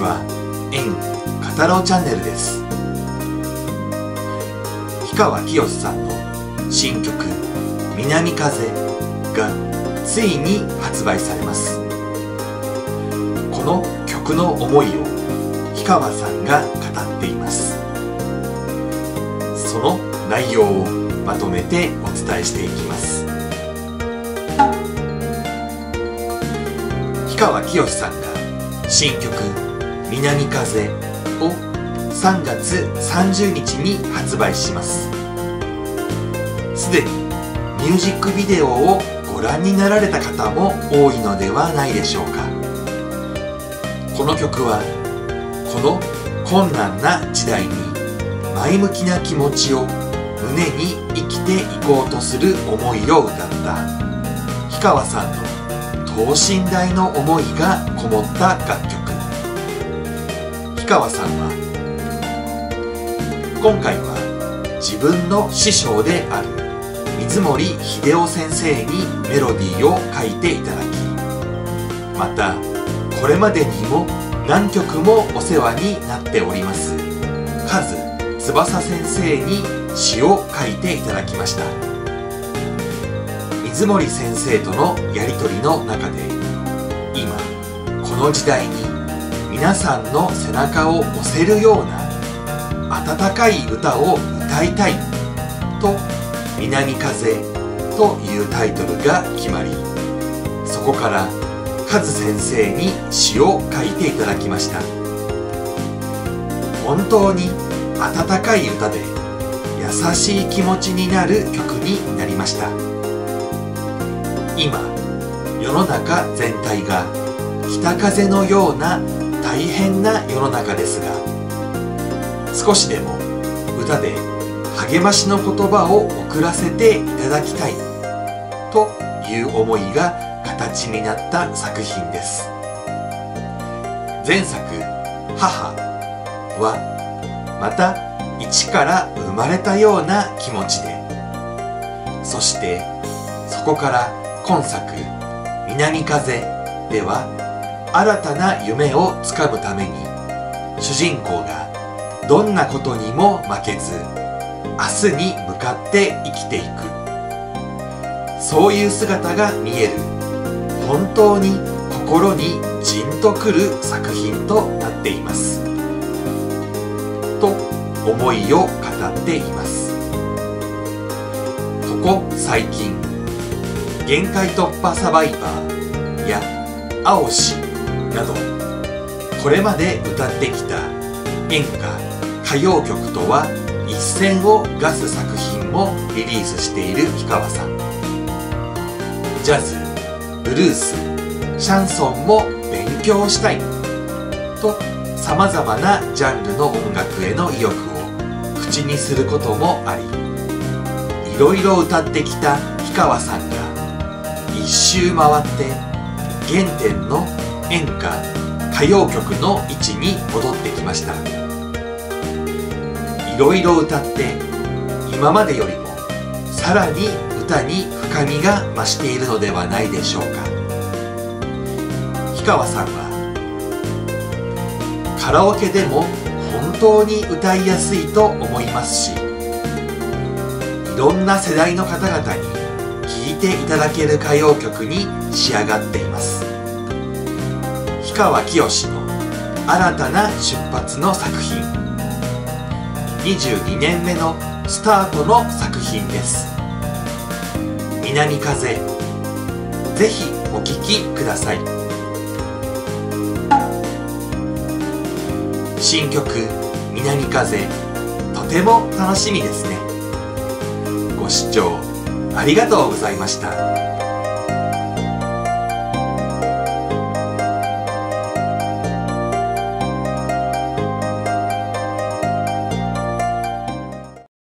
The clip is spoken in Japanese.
は縁カタローチャンネルです。氷川きよしさんの新曲「南風」がついに発売されます。この曲の思いを氷川さんが語っています。その内容をまとめてお伝えしていきます。氷川きよしさんが新曲「南風」を3月30日に発売します。すでにミュージックビデオをご覧になられた方も多いのではないでしょうか。この曲はこの困難な時代に前向きな気持ちを胸に生きていこうとする思いを歌った。氷川さんの等身大の思いがこもった楽曲。川さんは今回は自分の師匠である水森秀夫先生にメロディーを書いていただきまたこれまでにも何曲もお世話になっておりますカズ翼先生に詩を書いていただきました。水森先生とのやり取りの中で今この時代に皆さんの背中を押せるような温かい歌を歌いたいと「南風」というタイトルが決まりそこからカズ先生に詩を書いていただきました。本当に温かい歌で優しい気持ちになる曲になりました。今世の中全体が北風のような大変な世の中ですが少しでも歌で励ましの言葉を送らせていただきたいという思いが形になった作品です。前作「母」はまた一から生まれたような気持ちでそしてそこから今作「南風」では新たな夢をつかむために。主人公がどんなことにも負けず明日に向かって生きていく。そういう姿が見える。本当に心にじんとくる作品となっています。と思いを語っています。ここ最近限界突破サバイバーや青しなどこれまで歌ってきた演歌歌謡曲とは一線を画す作品もリリースしている氷川さん。ジャズブルースシャンソンも勉強したい。とさまざまなジャンルの音楽への意欲を口にすることもありいろいろ歌ってきた氷川さんが一周回って原点の演歌歌謡曲の位置に戻ってきました。いろいろ歌って今までよりもさらに歌に深みが増しているのではないでしょうか。氷川さんはカラオケでも本当に歌いやすいと思いますしいろんな世代の方々に聴いていただける歌謡曲に仕上がっています。川きよしの新たな出発の作品。22年目のスタートの作品です。南風。ぜひお聴きください。新曲「南風」とても楽しみですね。ご視聴ありがとうございました。